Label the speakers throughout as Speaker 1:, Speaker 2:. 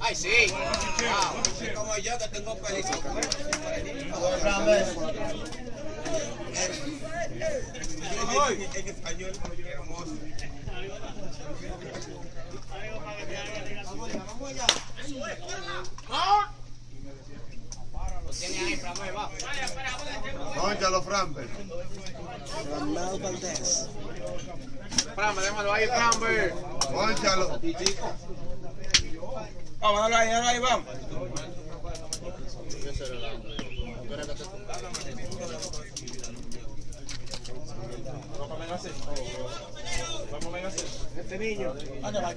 Speaker 1: Ay, sí. Como yo que tengo ahí, Framber, va.
Speaker 2: Pónchalo, Framber.
Speaker 3: Ramel Valdez.
Speaker 1: Framber, déjalo ahí, Framber.
Speaker 2: Pónchalo.
Speaker 1: Vamos, ahí, dale ahí, vamos.
Speaker 3: Este niño. ¿Dónde va el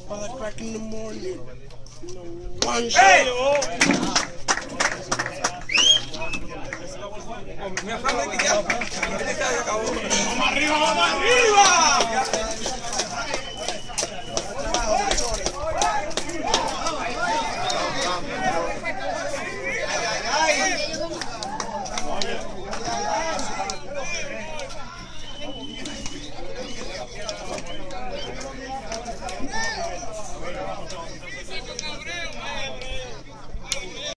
Speaker 3: Five o'clock in the morning. One shot.
Speaker 1: Ya. Vamos arriba, vamos arriba.